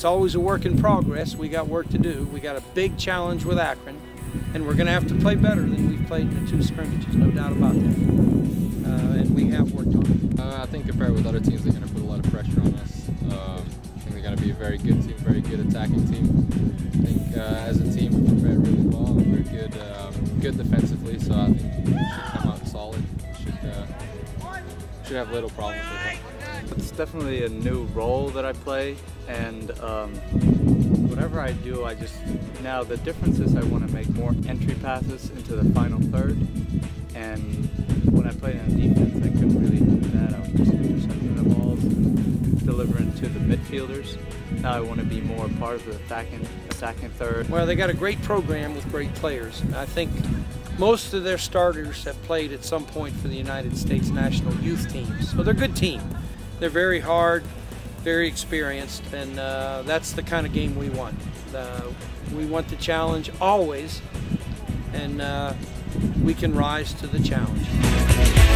it's always a work in progress. We got work to do. We got a big challenge with Akron, and we're going to have to play better than we've played in the two scrimmages, no doubt about that. Uh, and we have worked on it. Uh, I think compared with other teams, they're going to put a lot of pressure on us. Um, I think they're going to be a very good team, very good attacking team. I think uh, as a team, we prepared really well and we're good, um, good defensively. So I think we should come out solid. We should, uh, should have little problems with that. It's definitely a new role that I play, and um, whatever I do, I just now the difference is I want to make more entry passes into the final third, and when I played in defense, I couldn't really do that. I was just intercepting the balls, and delivering to the midfielders. Now I want to be more part of the attacking, attacking third. Well, they got a great program with great players. I think most of their starters have played at some point for the United States national youth teams, so they're a good team. They're very hard, very experienced, and uh, that's the kind of game we want. Uh, we want the challenge always, and uh, we can rise to the challenge.